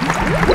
Thank you.